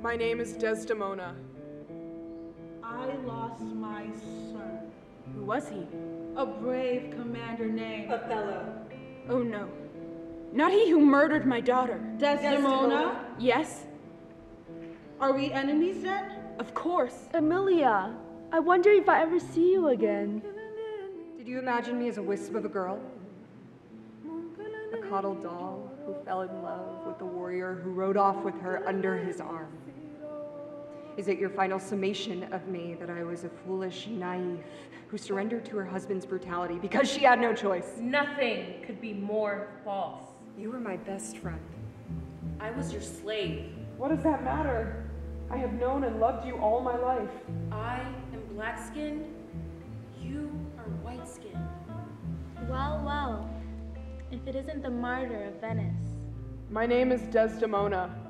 My name is Desdemona. I lost my son. Who was he? A brave commander named Othello. Oh no. Not he who murdered my daughter. Desdemona. Yes, Are we enemies then? of course. Emilia, I wonder if I ever see you again. Did you imagine me as a wisp of a girl? A coddled doll who fell in love with the warrior who rode off with her under his arm? Is it your final summation of me that I was a foolish naive who surrendered to her husband's brutality because she had no choice? Nothing could be more false. You were my best friend. I was your slave. What does that matter? I have known and loved you all my life. I am black if it isn't the martyr of Venice. My name is Desdemona.